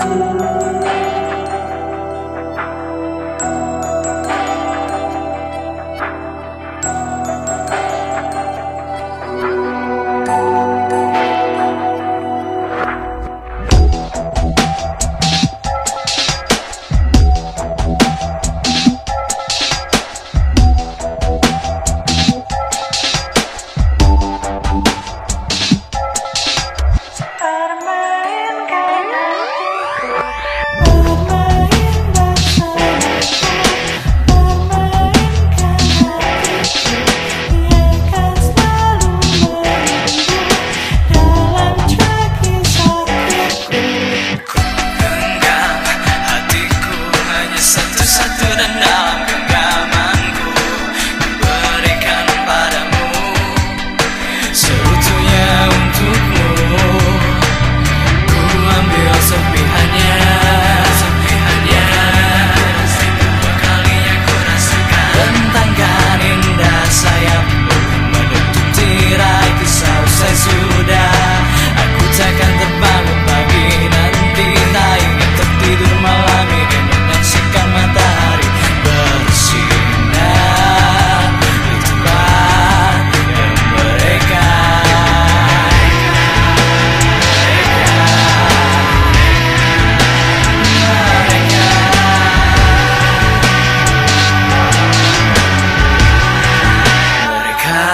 Música no, na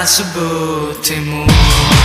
impossible to move.